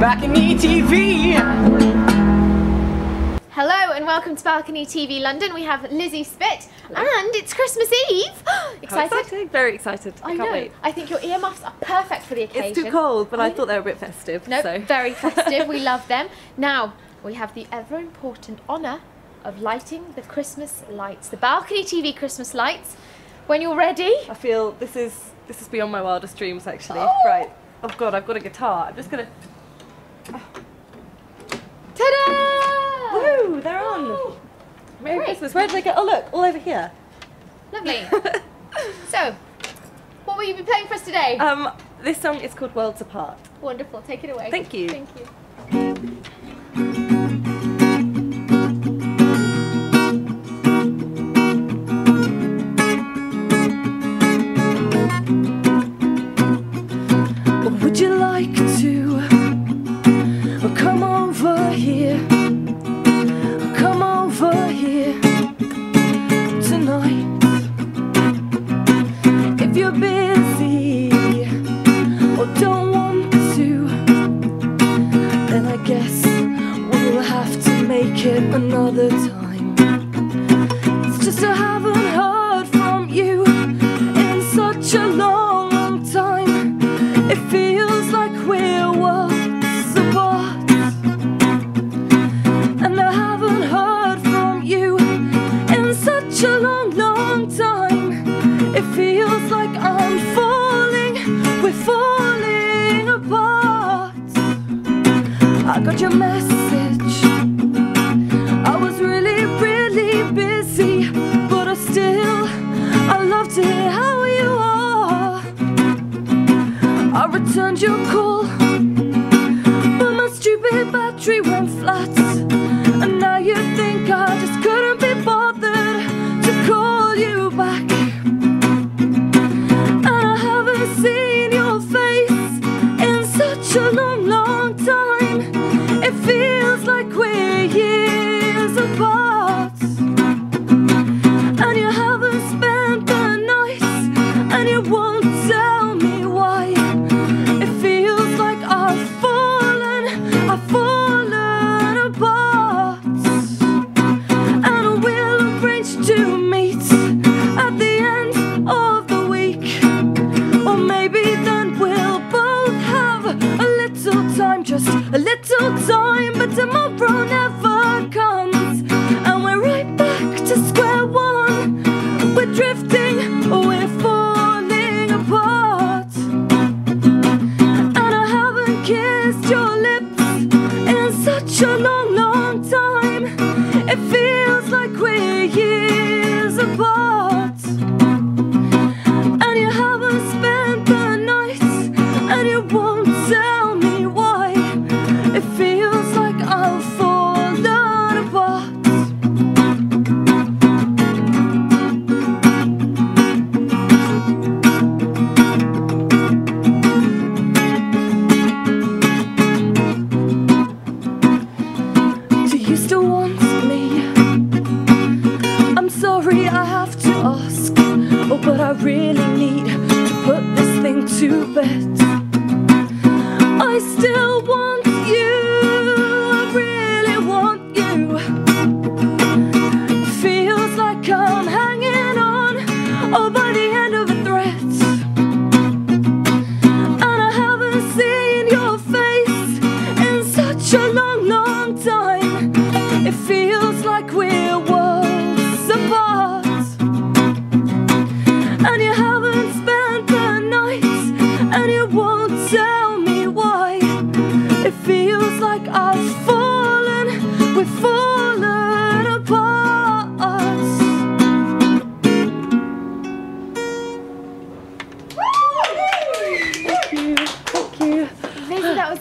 Balcony TV. Hello and welcome to Balcony TV London. We have Lizzy Spit and it's Christmas Eve. excited? How exciting. Very excited. I, I can't know. wait. I think your earmuffs are perfect for the occasion. It's too cold, but I thought they were a bit festive. No, so. very festive. we love them. Now, we have the ever important honour of lighting the Christmas lights, the Balcony TV Christmas lights. When you're ready, I feel this is this is beyond my wildest dreams actually. Oh. Right. Oh god, I've got a guitar. I'm just gonna Merry Great. Christmas. Where did they go? Oh look, all over here. Lovely. so, what will you be playing for us today? Um, this song is called Worlds Apart. Wonderful. Take it away. Thank you. Thank you. We're falling apart. I got your message. I was really, really busy, but I still, I love to hear how you are. I returned your call, but my stupid battery went flat. Time. But tomorrow never still want me? I'm sorry I have to ask. Oh, but I really need to put this thing to bed. I still want you. I really want you. Feels like I'm hanging on. Oh, by the end of a thread. And I haven't seen your face in such a long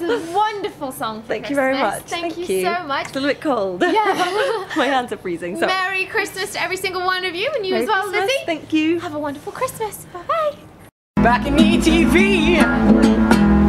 a wonderful song for Thank you very much. Thank, you, so much. It's a little bit cold. Yeah. My hands are freezing. So. Merry Christmas to every single one of you, and you Merry as well, Christmas. Lizzy. Thank you. Have a wonderful Christmas. Bye bye. Balcony TV.